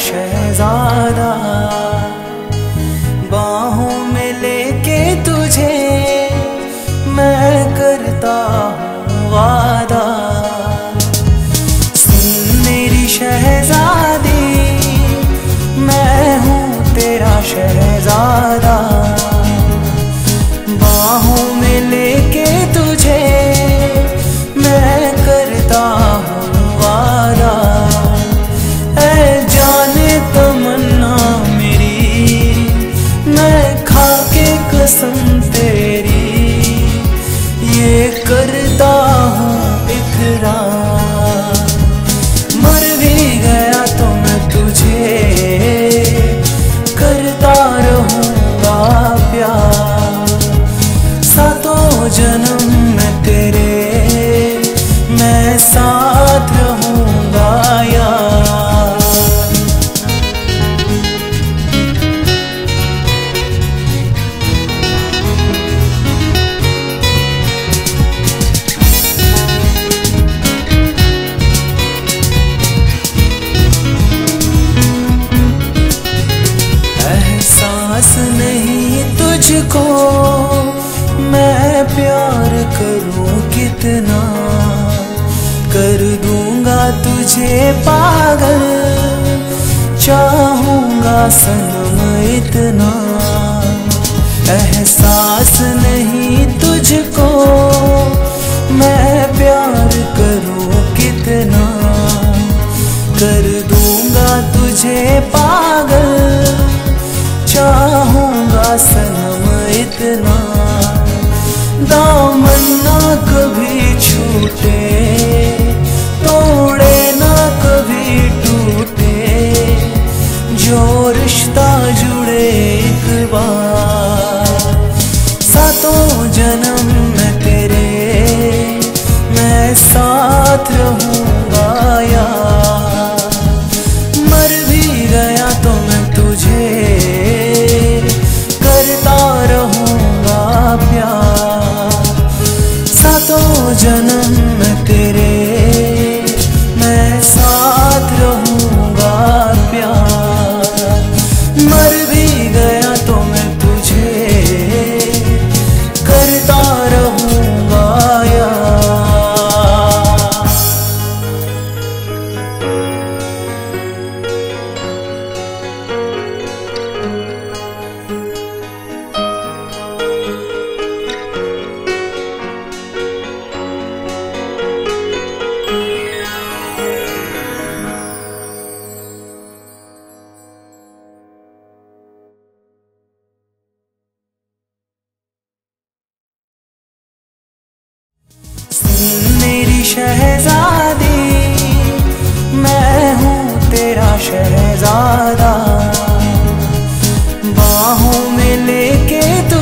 शहजादा, बाहों में लेके तुझे मैं करता वादा। सुन मेरी शहजादी, मैं हूँ तेरा शहजादा। तुझको मैं प्यार करूँ कितना? कर दूँगा तुझे पागल, चाहूँगा सनम इतना। एहसास नहीं तुझको मैं प्यार करूँ कितना? कर दूँगा तुझे पागल, चाहूँगा सनम इतना दामन ना कभी छूटे, तोड़े ना कभी टूटे, जो रिश्ता जुड़े एक बार। सातों जन्म में तेरे, मैं साथ रहूँगा यार शहजादी मैं हूँ तेरा शहजादा। बाहों में लेके तू